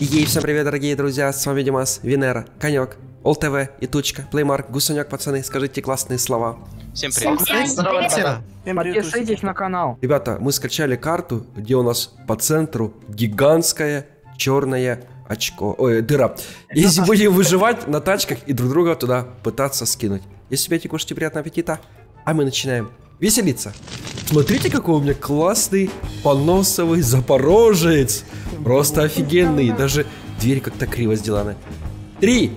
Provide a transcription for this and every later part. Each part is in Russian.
Эй, всем привет, дорогие друзья, с вами Димас, Венера, Конек, ОЛТВ и Тучка, Плеймарк, Гусенек, пацаны, скажите классные слова. Всем привет. Подпишитесь на канал. Ребята, мы скачали карту, где у нас по центру гигантское черное очко, ой, дыра. Если будем выживать на тачках и друг друга туда пытаться скинуть. Ешьте, пейте, кушайте, приятного аппетита. А мы начинаем веселиться. Смотрите, какой у меня классный поносовый запорожец. Просто офигенный. Даже дверь как-то криво сделана. Три,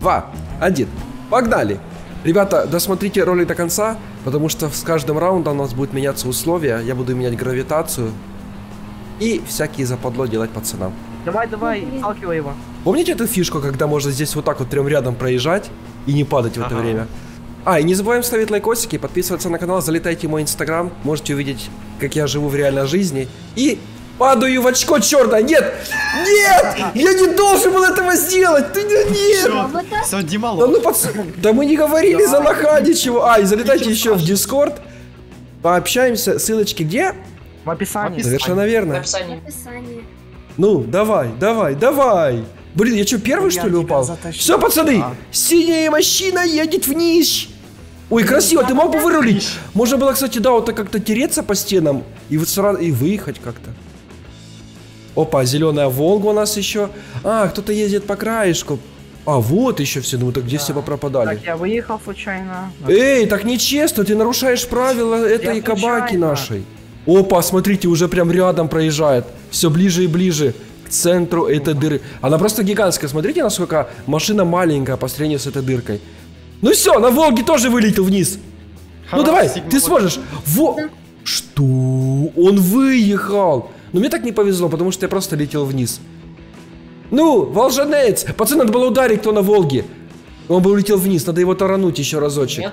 два, один. Погнали! Ребята, досмотрите ролик до конца, потому что с каждым раундом у нас будут меняться условия. Я буду менять гравитацию и всякие западло делать пацанам. Давай, давай, сталкивай его. Помните эту фишку, когда можно здесь вот так вот прям рядом проезжать и не падать в это Ага. время? А, и не забываем ставить лайкосики, подписываться на канал, залетайте в мой инстаграм, можете увидеть, как я живу в реальной жизни. И падаю в очко черное. Нет! Нет! Я не должен был этого сделать! Ты не- нет! Все, Да Дима ну пацаны, да мы не говорили за лоха ничего. А, и залетайте еще в Дискорд. Пообщаемся. Ссылочки где? В описании. Совершенно верно. описании. Ну, давай, давай, давай. Блин, я что, первый что ли упал? Все, пацаны, синяя машина едет вниз. Ой, красиво, ты мог бы вырулить. Можно было, кстати, да, вот так как-то тереться по стенам и вот сразу и выехать как-то. Опа, зеленая Волга у нас еще. А, кто-то ездит по краешку. А, вот еще все, думаю, так где все пропадали? Так, я выехал случайно. Эй, так нечестно, ты нарушаешь правила этой Я кабаки случайно. нашей. Опа, смотрите, уже прям рядом проезжает. Все ближе и ближе к центру этой дыры. Она просто гигантская. Смотрите, насколько машина маленькая по сравнению с этой дыркой. Ну все, на Волге тоже вылетел вниз. ну давай, ты сможешь. Во... Что? Он выехал. Но мне так не повезло, потому что я просто летел вниз. Ну, волжанец! Пацан, надо было ударить, кто на Волге. Он бы улетел вниз, надо его тарануть еще разочек. Нет.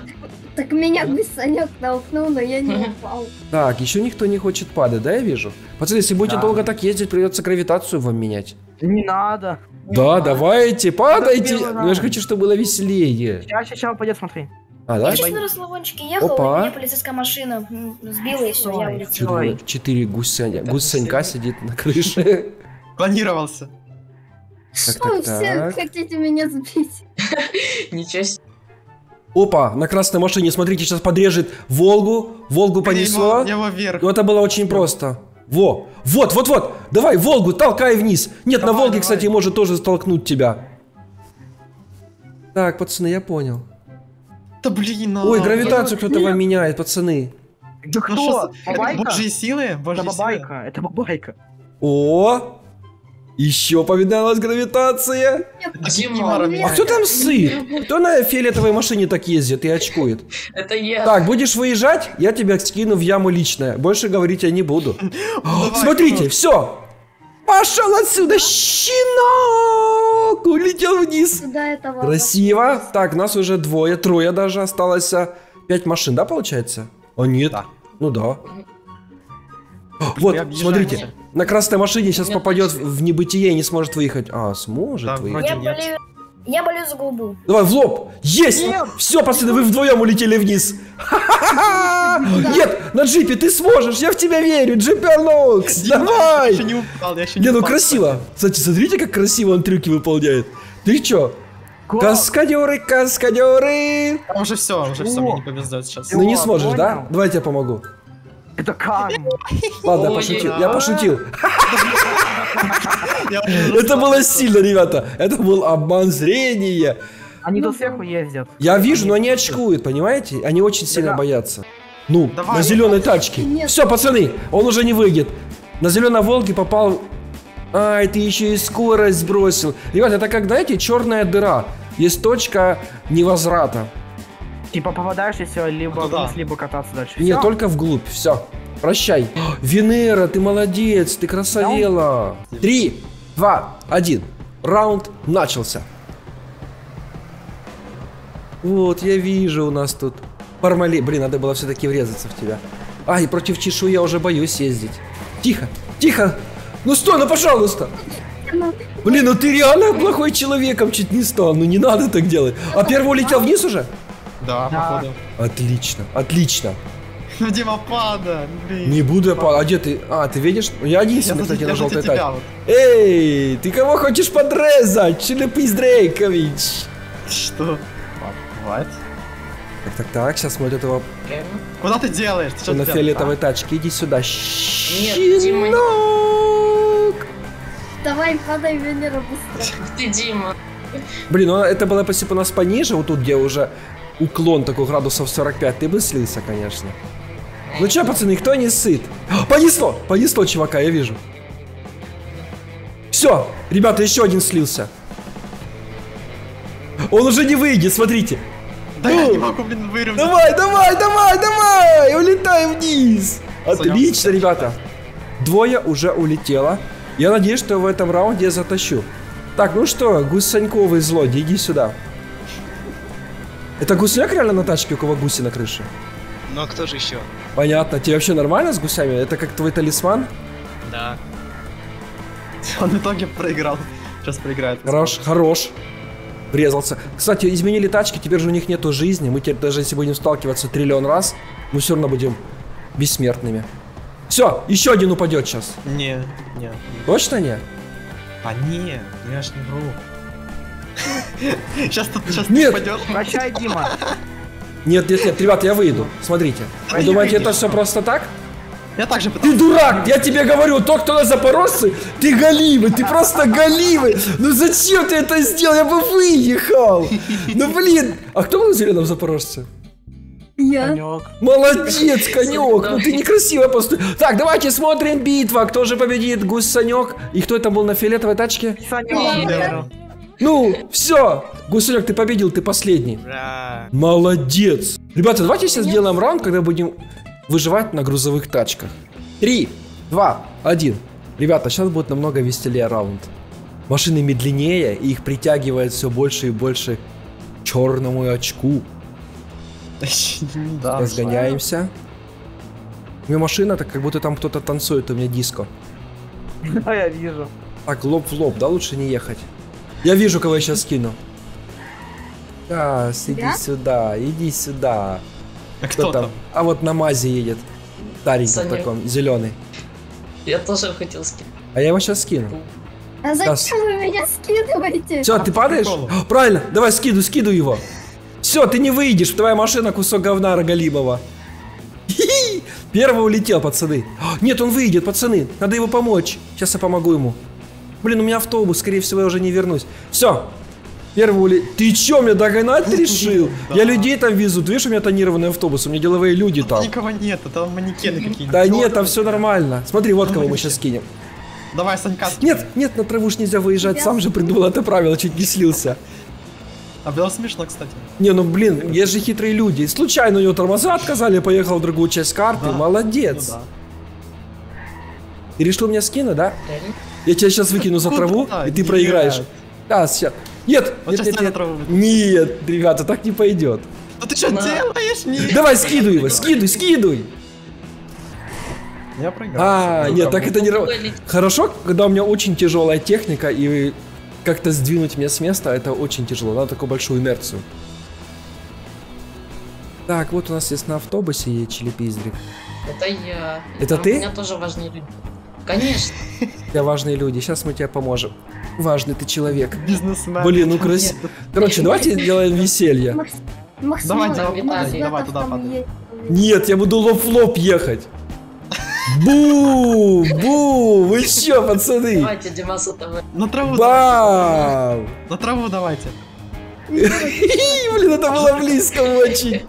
Так меня Гусанек толкнул, но я не упал. Так, еще никто не хочет падать, да, я вижу? Пацаны, если будете Да. долго так ездить, придется гравитацию вам менять. Не надо. Да, давайте, падайте. я же хочу, чтобы было веселее. Сейчас, сейчас упадет, смотри. А, да? Я сейчас на расслабончике ехал, Опа. и меня полицейская машина сбила, и все, я улетел. Четыре, гусеня, гусенька сидит на крыше. Планировался. Что так, все хотите меня сбить? Ничего себе. Опа, на красной машине, смотрите, сейчас подрежет Волгу. Волгу понесло. Я его вверх. Ну, это было очень просто. Во, вот, вот, вот. Давай, Волгу, толкай вниз. Нет, на Давай, Волге, давай. кстати, может тоже столкнуть тебя. Так, пацаны, я понял. Да блин, ну. Ой, гравитацию кто-то вам меняет, пацаны. Да Ну кто? что, Бабайка? божьи силы? Это Божьи силы. бабайка, это бабайка. О! Еще поменялась гравитация. Дима, Нет. А кто там сыт? Кто на фиолетовой машине так ездит и очкует? Это я. Так, будешь выезжать, я тебя скину в яму личное. Больше говорить я не буду. Давай, Смотрите, все. Пошел отсюда, щенок! Улетел вниз. Сюда этого. Красиво. Так, нас уже двое, трое даже осталось. Пять машин, да, получается? О, нет. Да. Ну да. Вот, смотрите. На красной машине сейчас попадет в небытие и не сможет выехать. А, сможет Да, выехать. Я нет. болею, я за голубую. Давай, в лоб! Есть! Все, пацаны, вы вдвоем улетели вниз. Нет, на джипе ты сможешь, я в тебя верю, Я давай! еще не упал, я еще не Не, ну красиво. Кстати, смотрите, как красиво он трюки выполняет. Ты чё? Каскадеры, каскадеры! Уже все, уже все, мне не повезет сейчас. Ну не сможешь, да? Давай я тебе помогу. Это карма. Ладно, я пошутил, я пошутил. Это было сильно, ребята. Это был обман зрения. Они тут сверху ездят. Я вижу, но они очкуют, понимаете? Они очень сильно боятся. Ну, на зеленой тачке. Все, пацаны, он уже не выйдет. На зеленой Волге попал. Ай, ты еще и скорость сбросил. Ребят, это как, знаете, черная дыра. Есть точка невозврата. Типа попадаешь и все, либо да. вниз, либо кататься дальше. Не, Всё. только вглубь. Все. Прощай. Венера, ты молодец, ты красавела. Три, два, один. Раунд начался. Вот, я вижу у нас тут. Пармали. Блин, надо было все-таки врезаться в тебя. Ай, против чешуи я уже боюсь ездить. Тихо, тихо. Ну стой, ну пожалуйста. Блин, ну ты реально плохой человеком чуть не стал. Ну не надо так делать. А первый улетел вниз уже? Да, Да. походу. Отлично, отлично. Ну, Дима, пада, блин. Не буду я па- А где ты? А, ты видишь? Я один Я себе, за, кстати, я на желтой тачке. вот. Эй, ты кого хочешь подрезать? Челепись Дрейкович. Что? Бывает. Так, так, так, сейчас мы вот этого? Куда ты делаешь? Ты что на фиолетовой тачке. Иди сюда. Дима, не- Щенок. Давай, падай, Венера, быстро. Ты, Дима. Блин, ну это было, если бы у нас пониже, вот тут, где уже уклон такой градусов 45, ты бы слился, конечно. Ну чё, пацаны, кто не сыт? А, Понесло! Понесло, чувака, я вижу. Все, ребята, еще один слился. Он уже не выйдет, смотрите. Да я не могу, блин, выровнять. Давай, давай, давай, давай! Улетаем вниз! Отлично, ребята. Двое уже улетело. Я надеюсь, что в этом раунде я затащу. Так, ну что, гусаньковый злодей, иди сюда. Это гусяк реально на тачке, у кого гуси на крыше? Ну а кто же еще? Понятно. Тебе вообще нормально с гусями? Это как твой талисман? Да. Он в итоге проиграл. Сейчас проиграет. Хорош, хорош. Врезался. Кстати, изменили тачки, теперь же у них нету жизни. Мы теперь даже если будем сталкиваться триллион раз, мы все равно будем бессмертными. Все, еще один упадет сейчас. Не, не. Точно не? А не, я ж не вру. Сейчас тут, сейчас Нет. ты пойдешь. Прощай, Дима. Нет, нет, нет, ребята, я выйду. Смотрите. Вы А думаете, это все просто так? Я также Ты пытался. дурак! Я тебе говорю, тот, кто на запорожцы, ты галимый, ты просто галимый! Ну зачем ты это сделал? Я бы выехал! Ну блин! А кто был зеленым запорожце? Я. Санек. Молодец, конек! Ну ты некрасиво поступил. Так, давайте смотрим битва. Кто же победит? Гусь Санек. И кто это был на фиолетовой тачке? Санек. Ну, все! Гусенек, ты победил, ты последний. Ура! Молодец! Ребята, давайте сейчас сделаем раунд, когда будем выживать на грузовых тачках. Три, два, один. Ребята, сейчас будет намного веселее раунд. Машины медленнее, и их притягивает все больше и больше к черному очку. Да. Разгоняемся. У меня машина, так как будто там кто-то танцует, у меня диско. Да, я вижу. Так, лоб в лоб, да, лучше не ехать. Я вижу, кого я сейчас скину. Да, иди Я? сюда, иди сюда. А Кто, кто там? там? А вот на мазе едет. Старенький Саня. таком, зеленый. Я тоже хотел скинуть. А я его сейчас скину. А зачем вы меня скидываете? Все, ты падаешь? приколу. О, Правильно, давай скиду, скиду его. Все, ты не выйдешь, твоя машина кусок говна Рогалимова. Хи-хи. Первый улетел, пацаны. О, Нет, он выйдет, пацаны. Надо его помочь. Сейчас я помогу ему. Блин, у меня автобус, скорее всего, я уже не вернусь. Все. Первый улетел. Ты чё, меня догонать решил? Я людей там везу. Ты видишь, у меня тонированный автобус, у меня деловые люди там. Никого нет, это манекены какие-то. Да нет, там все нормально. Смотри, вот кого мы сейчас скинем. Давай, Санька. Нет, нет, на траву ж нельзя выезжать, сам же придумал это правило, чуть не слился. А было смешно, кстати. Не, ну блин, есть же хитрые люди. Случайно у него тормоза отказали, поехал в другую часть карты. Молодец. Ты решил меня скинуть, да? Я тебя сейчас выкину за траву, и ты проиграешь. Да, сейчас. Нет, нет, нет, нет. Нет, ребята, так не пойдет. Ну ты что делаешь? Нет. Давай, скидывай его, скидывай, скидывай. Я проиграл. А, нет, так это не ра- Вылетел. Хорошо, когда у меня очень тяжелая техника, и как-то сдвинуть меня с места, это очень тяжело. Надо такую большую инерцию. Так, вот у нас есть на автобусе едет Челепиздрик. Это я. Это Там ты? У меня тоже важные люди. Конечно. Я важные люди, сейчас мы тебе поможем. Важный ты человек. Бизнесмен. Блин, ну красиво. Короче, давайте сделаем веселье. Давай, давай, Виталий. давай туда падай. Нет, я буду лоб в лоб ехать. Бу! Бу! Вы чё, пацаны? Давайте, Димас, это На траву. Бам! На траву давайте. Блин, это было близко очень.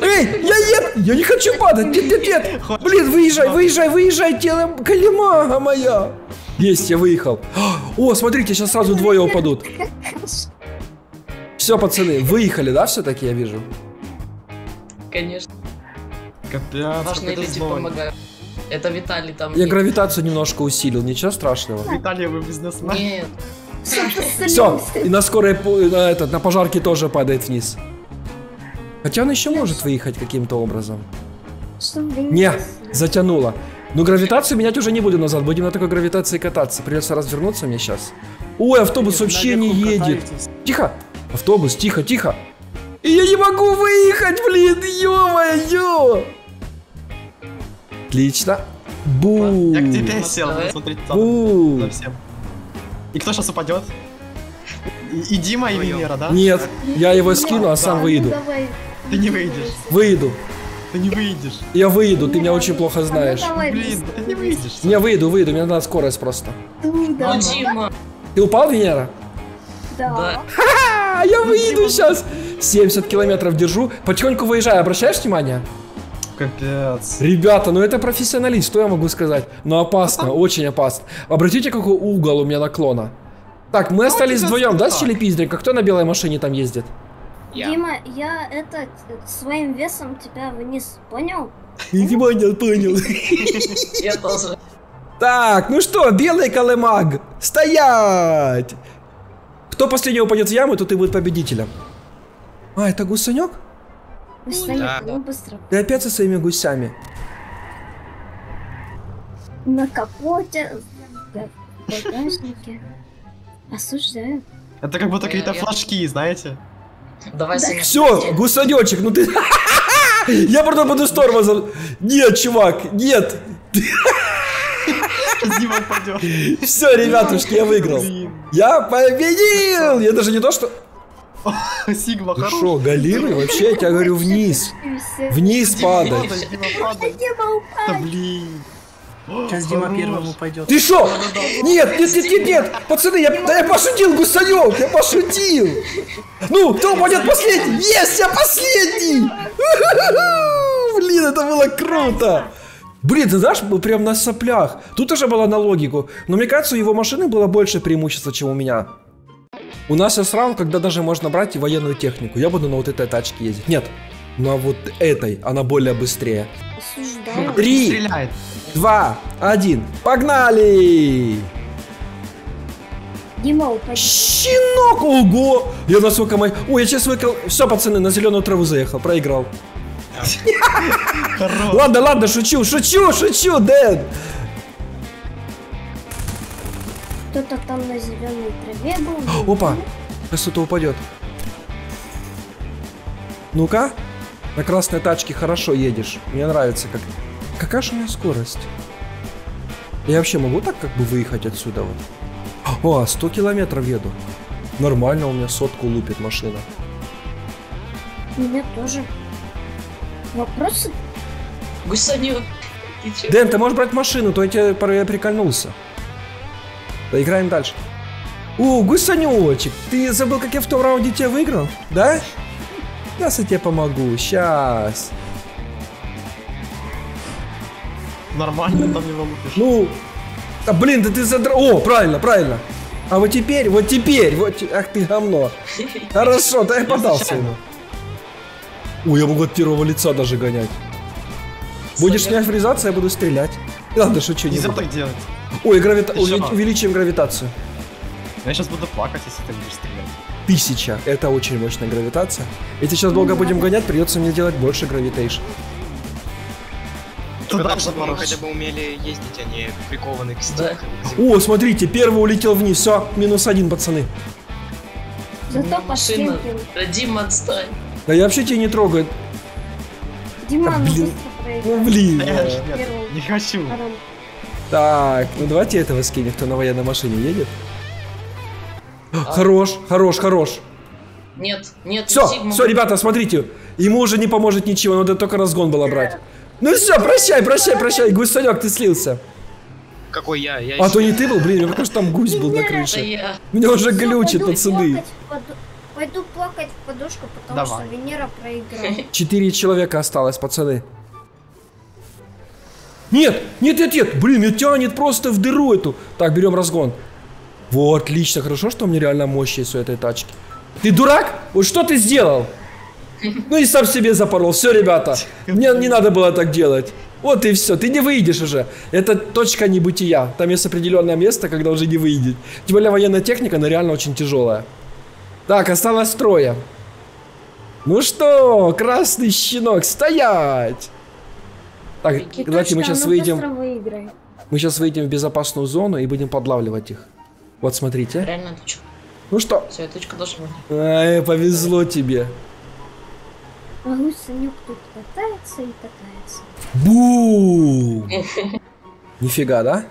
Эй, я еду! Я не хочу падать! Нет, нет, нет! Блин, выезжай, выезжай, выезжай, тело калимага моя! Есть, я выехал. О, смотрите, сейчас сразу двое упадут. Все, пацаны, выехали, да, все-таки, я вижу? конечно. Капец, Важные люди злой. помогают. Это Виталий там. Я гравитацию немножко усилил, ничего страшного. Виталий, вы бизнесмен. Нет. Все, и на скорой, по- на, этот, на пожарке тоже падает вниз. Хотя он еще может выехать каким-то образом. Не, затянуло. Но гравитацию менять уже не будем назад, будем на такой гравитации кататься. Придется развернуться мне сейчас. Ой, автобус вообще не едет. катаетесь. Тихо! Автобус, тихо, тихо! И я не могу выехать, блин, ё-моё! Отлично. Бу. Я к тебе сел, Давай. буду смотреть там Бу. за всем. И кто сейчас упадет? И, и Дима, и Венера, да? Нет, я его скину, а сам Ну, выйду. Ты не выйдешь. Выйду. Ты не выйдешь. Я выйду, ты меня очень плохо знаешь. Ну, Блин, ты не выйдешь. Я выйду, выйду, мне надо скорость просто. Ну, Ну. Дима. Ты упал, Венера? Да. Да. А, я выйду сейчас. 70 километров держу. Потихоньку выезжаю, обращаешь внимание? Капец. Ребята, ну это профессионалист, что я могу сказать? Но опасно, очень опасно. Обратите, какой угол у меня наклона. Так, мы остались вдвоем, да, с. Челепиздриком? Кто на белой машине там ездит? Я. Дима, я это э, своим весом тебя вниз, понял? Не понял, понял. Я тоже. Так, ну что, белый колымаг, стоять! Кто последний упадет в яму, тот и будет победителем. А, это гусанек? Встань, Да. ну быстро. Ты опять со своими гусями. На капоте, в багажнике. Осуждаю. Это как будто Я- какие-то флажки, знаете? Давай, Саня. Все, гусанечек, ну ты... Я потом буду тормозом. Нет, чувак, нет. Все, ребятушки, я выиграл. Я победил! Я даже не то, что... Сигма, Ты хорош. шо, галируй? Вообще, я тебе говорю, вниз. Вниз падай. Да блин. Сейчас Дима Хорош. первым упадет. Ты шо? Нет, нет, нет, нет, нет! Пацаны, я, да я пошутил, гусанек, я пошутил! Ну, кто упадет последний? Есть, я последний! Блин, это было круто! Блин, ты знаешь, был прям на соплях. Тут уже было на логику. Но мне кажется, у его машины было больше преимущества, чем у меня. У нас сейчас раунд, когда даже можно брать и военную технику. Я буду на вот этой тачке ездить. Нет, на вот этой, она более быстрее. Осуждаю. Три, Стреляет. два, один, погнали! Дима упадет. Щенок, ого! Я насколько мой... Ой, я сейчас выкал... Все, пацаны, на зеленую траву заехал, проиграл. Ладно, ладно, шучу, шучу, шучу, Дэн! Кто-то там на зеленой траве был. Опа, сейчас кто-то упадет. Ну-ка, на красной тачке хорошо едешь. Мне нравится, как... Какая же у меня скорость? Я вообще могу так как бы выехать отсюда вот? О, 100 километров еду. Нормально, у меня сотку лупит машина. Меня тоже. Вопросы? Чё? Дэн, ты можешь брать машину, то я тебе я прикольнулся. Поиграем дальше. О, гусанечек, ты забыл, как я в том раунде тебя выиграл? Да? Сейчас я тебе помогу, сейчас. Нормально там его лупишь. Ну, а, блин, да ты задра... О, правильно, правильно. А вот теперь, вот теперь, вот, ах ты говно. Хорошо, да я подался ему. Ой, я могу от первого лица даже гонять. Будешь Саня. снять врезаться, я буду стрелять. Ладно, шучу, не Нельзя буду. так делать. Ой, гравита... Увеличим гравитацию. Я сейчас буду плакать, если ты будешь стрелять. Тысяча. Это очень мощная гравитация. Если сейчас долго будем гонять, придется мне делать больше гравитейшн. Туда Тогда же чтобы мы хотя бы умели ездить, а не прикованы к Да. стенкам. земле. О, смотрите, первый улетел вниз. Все, минус один, пацаны. Зато Машина. Да, Дима, отстань. Да я вообще тебя не трогаю. Дима, Да, блин. Ну, блин. Не хочу. Так, ну давайте этого скинем, кто на военной машине едет. Хорош, хорош, хорош. Нет, нет, Все, Сигма. все, ребята, смотрите. Ему уже не поможет ничего, надо только разгон было брать. Ну все, прощай, прощай, прощай. Гусанек, ты слился. Какой я? Я А еще- то не ты был, блин, я потому что там гусь был на крыше. Меня уже глючит, пацаны. Пойду плакать в подушку, потому Давай. что Венера проиграла. Четыре человека осталось, пацаны. Нет, нет, нет, нет, блин, меня тянет просто в дыру эту. Так, берем разгон. Вот, отлично, хорошо, что у меня реально мощь есть у этой тачки. Ты дурак? Вот что ты сделал? Ну и сам себе запорол. Все, ребята, мне не надо было так делать. Вот и все, ты не выйдешь уже. Это точка небытия. Там есть определенное место, когда уже не выйдет. Тем более военная техника, она реально очень тяжелая. Так, осталось трое. Ну что, красный щенок, стоять! Так, И давайте мы сейчас выйдем. Мы сейчас выйдем в безопасную зону и будем подлавливать их. Вот смотрите. Реально точка. Ну что? Все, точка должна быть. Ай, повезло тебе. А гусенек тут катается и катается. Бум! Нифига, да?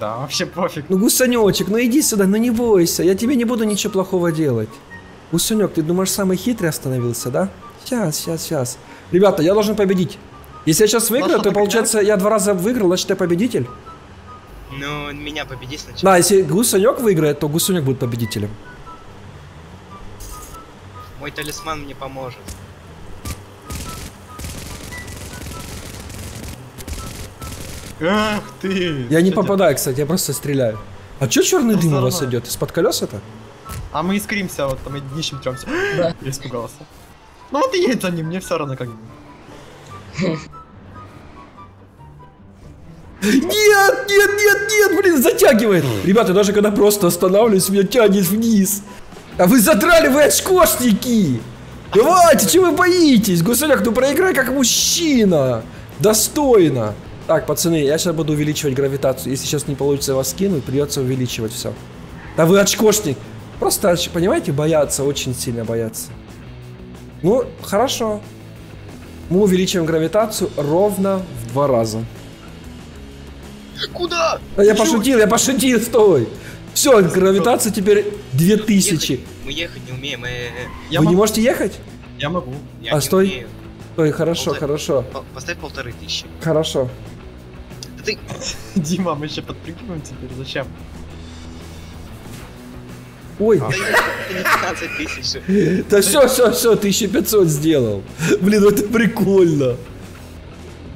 Да, вообще пофиг. Ну, гусанечек, ну иди сюда, ну не бойся, я тебе не буду ничего плохого делать. Гусанек, ты думаешь, самый хитрый остановился, да? Сейчас, сейчас, сейчас. Ребята, я должен победить. Если я сейчас выиграю, Должен то получается я два раза выиграл, значит я победитель. Ну, меня победи сначала. Да, если гусанек выиграет, то гусанек будет победителем. Мой талисман мне поможет. Эх ты! Я не попадаю, кстати, я просто стреляю. А чё черный Ну, дым у вас идет? Из-под колес это? делать? А мы искримся, вот там и днищем трёмся. Да. Я испугался. Ну вот и едь за ним, мне все равно как бы. Нет, нет, нет, нет, блин, затягивает. Ребята, даже когда просто останавливаюсь, меня тянет вниз. А вы задрали, вы очкошники. Давайте, чего вы боитесь? Гусаляк, ну проиграй как мужчина. Достойно. Так, пацаны, я сейчас буду увеличивать гравитацию. Если сейчас не получится вас скинуть, придется увеличивать все. Да вы очкошник. Просто, понимаете, боятся, очень сильно боятся. Ну, хорошо. Мы увеличиваем гравитацию ровно в два раза. Куда? Да я пошутил, я пошутил, стой. Все, гравитация теперь 2000. Ехать. Мы ехать не умеем. э, э, Вы не могу, можете ехать? я могу. Я А, не стой. умею. Ой, хорошо, Полторы. хорошо, По- Поставь полторы тысячи. хорошо. Да ты... Дима, мы еще подпрыгиваем теперь, зачем? Ой, Да это не 15 тысяч. же. да все, все, все, 1500 сделал. Блин, ну это прикольно.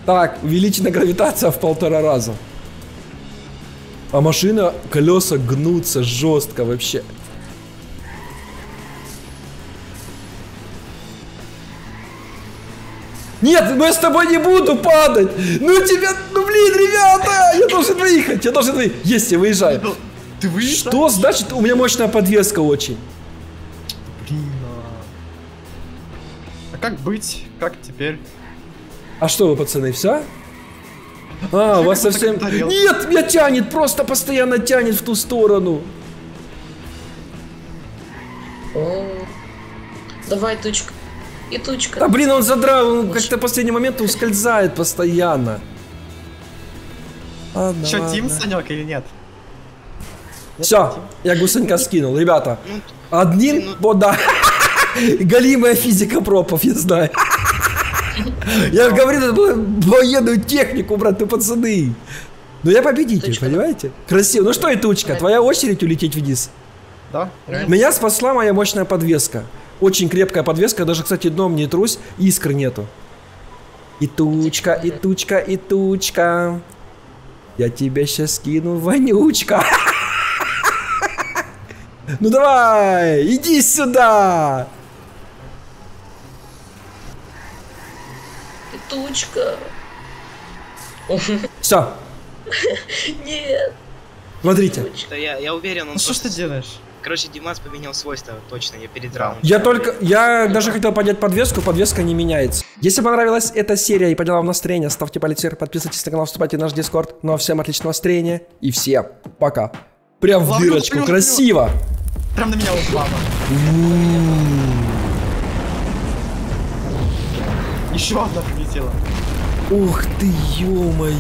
Так, увеличена гравитация в полтора раза. А машина, колеса гнутся жестко вообще. Нет, ну я с тобой не буду падать. Ну тебя, ну блин, ребята, я должен выехать, я должен выехать. Есть, я выезжаю. Ты выйдешь? Что значит у меня мощная подвеска очень? Блин, а... а как быть? Как теперь? А что вы, пацаны, все? А, у вас совсем... Нет, меня тянет, просто постоянно тянет в ту сторону. Давай, тучка. И тучка. Да блин, он задрал, он как-то в последний момент ускользает постоянно. Ладно, Че, Тим ладно. Санек или нет? Все, я гусенька скинул, ребята. Ну, Одним, ну- вот да. Галимая физика пропов, я знаю. Я говорю, это было военную технику, брат, ты пацаны. Ну я победитель, Тучка. понимаете? Красиво. Ну что и тучка, твоя очередь улететь вниз. Да? Меня спасла моя мощная подвеска. Очень крепкая подвеска, даже, кстати, дном не трусь, искр нету. И тучка, и тучка, и тучка. Я тебя сейчас скину, вонючка. Ну давай, иди сюда. Тучка. Все, Нет. смотрите. да я, я уверен, он Ну что ж ты делаешь? Короче, Димас поменял свойства, точно, я перед раундом. Я только, я даже хотел поднять подвеску, подвеска не меняется. Если понравилась эта серия и подняла вам настроение, ставьте палец вверх, подписывайтесь на канал, вступайте в наш дискорд. Ну а всем отличного настроения и всем пока. Прям в Ладно, дырочку, плюс, красиво. Прям на меня упало. Еще одна прилетела. Ух ты, ё-моё.